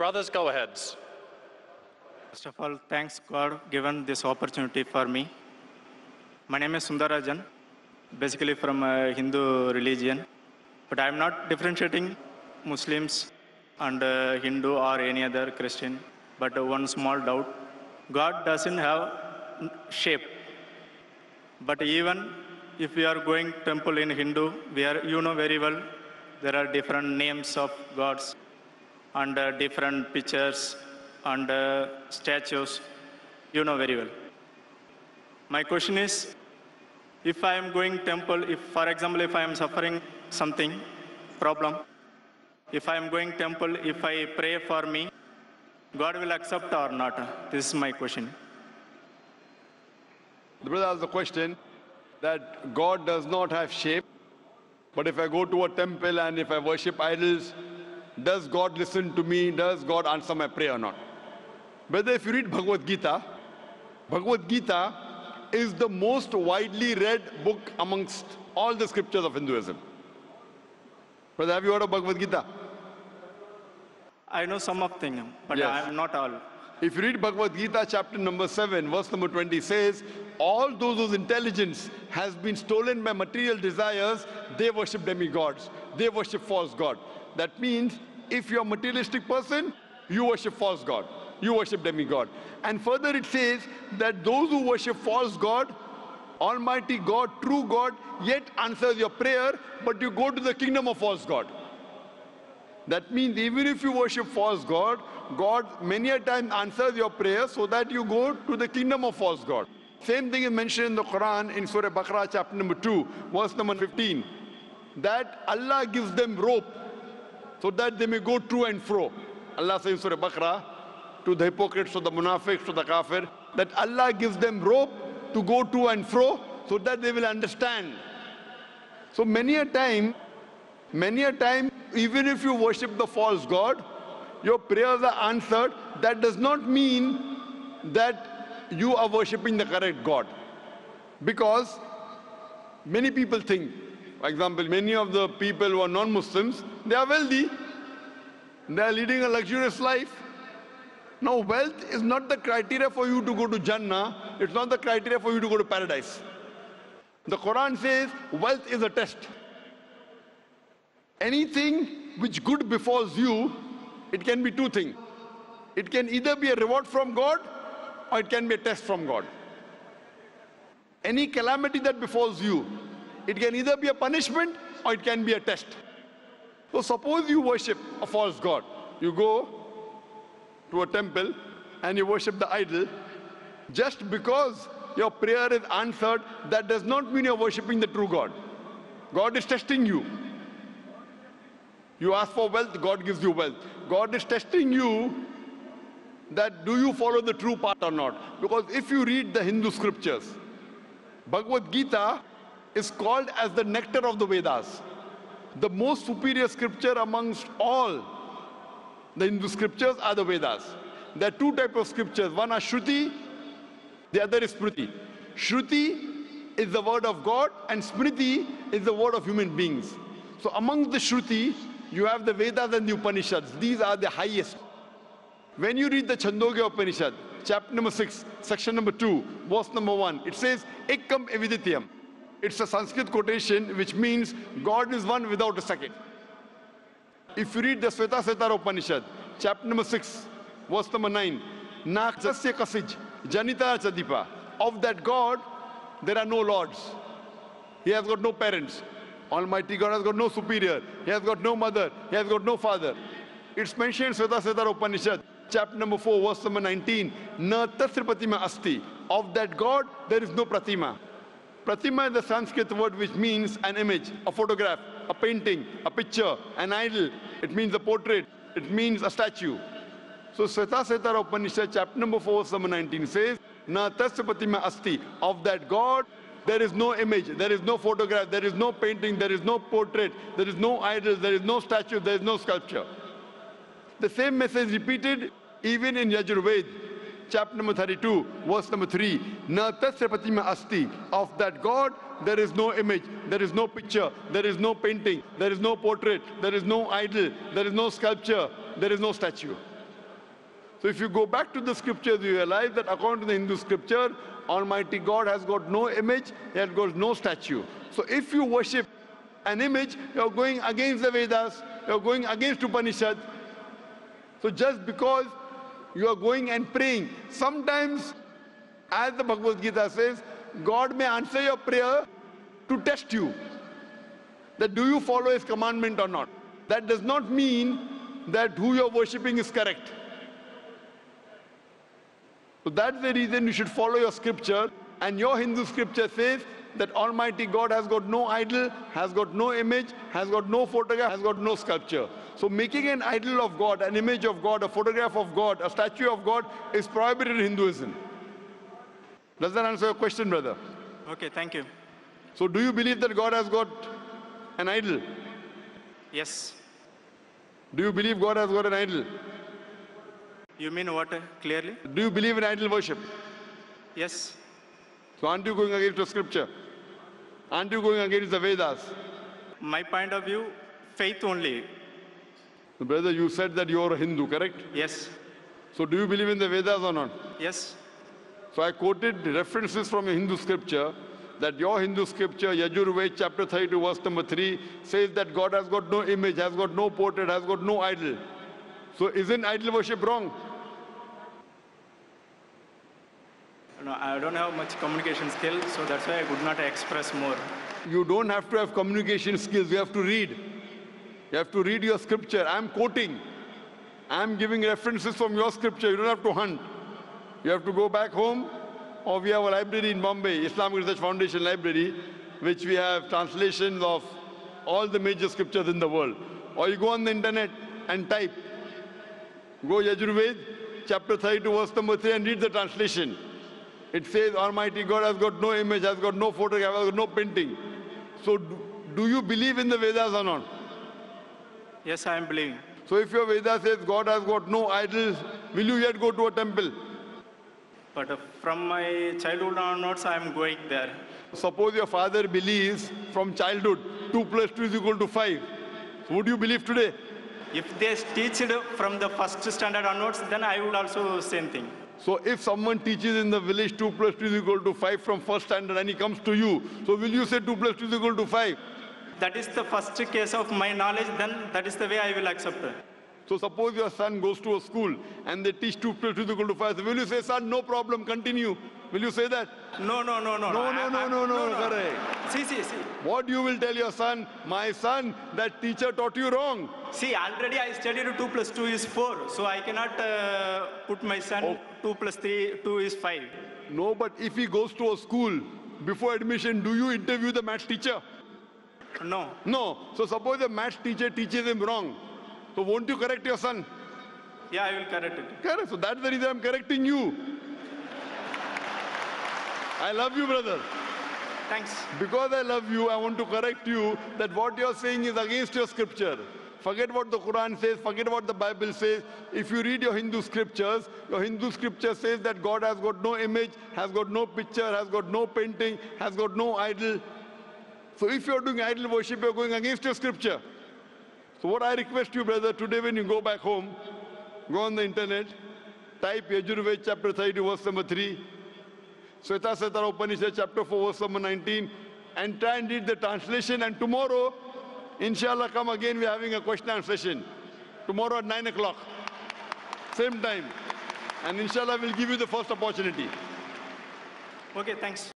Brothers, go ahead. First of all, thanks God given this opportunity for me. My name is Sundarajan, basically from Hindu religion, but I am not differentiating Muslims and uh, Hindu or any other Christian. But uh, one small doubt: God doesn't have shape. But even if we are going temple in Hindu, we are you know very well there are different names of gods and uh, different pictures and uh, statues. You know very well. My question is, if I am going temple, if for example, if I am suffering something, problem, if I am going temple, if I pray for me, God will accept or not? This is my question. The brother asked the question that God does not have shape, but if I go to a temple and if I worship idols, does God listen to me? Does God answer my prayer or not? Brother, if you read Bhagavad Gita, Bhagavad Gita is the most widely read book amongst all the scriptures of Hinduism. Brother, have you heard of Bhagavad Gita? I know some of things, but Yes. I am not all. If you read Bhagavad Gita, chapter number 7, verse number 20 says, All those whose intelligence has been stolen by material desires, they worship demigods. They worship false God. That means if you're a materialistic person, you worship false God. You worship demigod. And further it says that those who worship false God, Almighty God, true God, yet answers your prayer, but you go to the kingdom of false God. That means even if you worship false God, God many a time answers your prayer so that you go to the kingdom of false God. Same thing is mentioned in the Quran in Surah Baqarah chapter number 2, verse number 15. That Allah gives them rope so that they may go to and fro. Allah says in Surah Baqarah to the hypocrites, to the munafiqs, to the kafir, that Allah gives them rope to go to and fro so that they will understand. So many a time Many a time, even if you worship the false God, your prayers are answered. That does not mean that you are worshipping the correct God. Because many people think, for example, many of the people who are non-Muslims, they are wealthy. They are leading a luxurious life. Now, wealth is not the criteria for you to go to Jannah. It's not the criteria for you to go to paradise. The Quran says wealth is a test anything which good befalls you, it can be two things. It can either be a reward from God or it can be a test from God. Any calamity that befalls you, it can either be a punishment or it can be a test. So suppose you worship a false God. You go to a temple and you worship the idol. Just because your prayer is answered, that does not mean you're worshiping the true God. God is testing you. You ask for wealth, God gives you wealth. God is testing you that do you follow the true path or not? Because if you read the Hindu scriptures, Bhagavad Gita is called as the nectar of the Vedas. The most superior scripture amongst all the Hindu scriptures are the Vedas. There are two types of scriptures. One are Shruti, the other is Smriti. Shruti is the word of God and Smriti is the word of human beings. So among the Shruti, you have the Vedas and the Upanishads. These are the highest. When you read the Chandogya Upanishad, chapter number 6, section number 2, verse number 1, it says, Ekam evadvitiyam. It's a Sanskrit quotation which means God is one without a second. If you read the Setara Upanishad, chapter number 6, verse number 9, Naksasya Kasij, Janita Chadipa. Of that God, there are no lords. He has got no parents. Almighty God has got no superior. He has got no mother. He has got no father. It's mentioned in Svetasvatara Upanishad, chapter number 4, verse number 19. Na asti. Of that God, there is no pratima. Pratima is the Sanskrit word which means an image, a photograph, a painting, a picture, an idol. It means a portrait. It means a statue. So Svetasvatara Upanishad, chapter number 4, verse number 19 says, Na asti. Of that God, there is no image, there is no photograph, there is no painting, there is no portrait, there is no idol, there is no statue, there is no sculpture. The same message repeated even in Yajurved, chapter number 32, verse number 3. Na tasya pratima asti. Of that God, there is no image, there is no picture, there is no painting, there is no portrait, there is no idol, there is no sculpture, there is no statue. So if you go back to the scriptures, you realize that according to the Hindu scripture, Almighty God has got no image, he has got no statue. So if you worship an image, you're going against the Vedas, you're going against Upanishad. So just because you are going and praying, sometimes, as the Bhagavad Gita says, God may answer your prayer to test you. That do you follow his commandment or not? That does not mean that who you're worshipping is correct. So that's the reason you should follow your scripture. And your Hindu scripture says that Almighty God has got no idol, has got no image, has got no photograph, has got no sculpture. So making an idol of God, an image of God, a photograph of God, a statue of God is prohibited in Hinduism. Does that answer your question, brother? Okay, thank you. So do you believe that God has got an idol? Yes. Do you believe God has got an idol? You mean what uh, clearly? Do you believe in idol worship? Yes. So aren't you going against the scripture? Aren't you going against the Vedas? My point of view, faith only. Brother, you said that you're a Hindu, correct? Yes. So do you believe in the Vedas or not? Yes. So I quoted references from a Hindu scripture that your Hindu scripture, Yajurved chapter 32 verse number 3 says that God has got no image, has got no portrait, has got no idol. So isn't idol worship wrong? No, I don't have much communication skill, so that's why I could not express more. You don't have to have communication skills, you have to read. You have to read your scripture. I'm quoting. I'm giving references from your scripture. You don't have to hunt. You have to go back home, or we have a library in Bombay, Islamic Research Foundation Library, which we have translations of all the major scriptures in the world. Or you go on the internet and type. Go Yajurved, chapter 32, verse number 3, and read the translation. It says Almighty God has got no image, has got no photograph, has got no painting. So do, do you believe in the Vedas or not? Yes, I am believing. So if your Veda says God has got no idols, will you yet go to a temple? But from my childhood onwards, I am going there. Suppose your father believes from childhood 2 plus 2 is equal to 5. Would you believe today? If they teach it from the first standard onwards, then I would also same thing. So if someone teaches in the village 2 plus 2 is equal to 5 from first standard and he comes to you, so will you say 2 plus 2 is equal to 5? That is the first case of my knowledge, then that is the way I will accept it. So suppose your son goes to a school and they teach 2 plus 2 is equal to 5. So will you say, son, no problem, continue? Will you say that? No, no, no, no. No, I- no, no, no, no, correct. See, see, see. What you will tell your son, my son, that teacher taught you wrong. See, already I studied 2 plus 2 is 4. So I cannot uh, put my son Oh. 2 plus 3, 2 is 5. No, but if he goes to a school, before admission, do you interview the maths teacher? No. No. So suppose the maths teacher teaches him wrong. So won't you correct your son? Yeah, I will correct it. Correct. So that's the reason I'm correcting you. I love you, brother. Thanks. Because I love you, I want to correct you that what you're saying is against your scripture. Forget what the Quran says, forget what the Bible says. If you read your Hindu scriptures, your Hindu scripture says that God has got no image, has got no picture, has got no painting, has got no idol. So if you're doing idol worship, you're going against your scripture. So what I request you, brother, today when you go back home, go on the internet, type Yajurved chapter 30, verse number 3, Svetasvatara Upanishad chapter 4 verse number 19 and try and read the translation and tomorrow inshallah come again we're having a question and session. Tomorrow at 9 o'clock. Same time. And inshallah we'll give you the first opportunity. Okay, thanks.